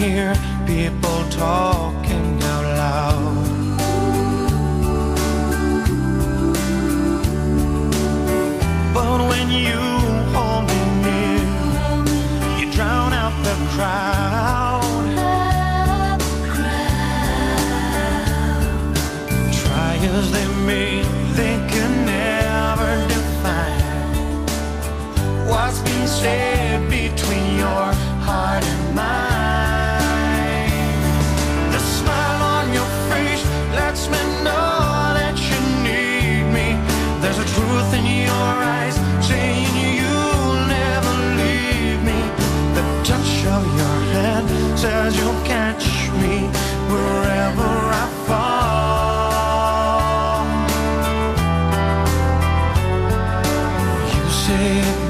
hear people talking out loud. But when you hold me near, you drown out the crowd. Try as they may, they can never define what's being said between your heart and mine. You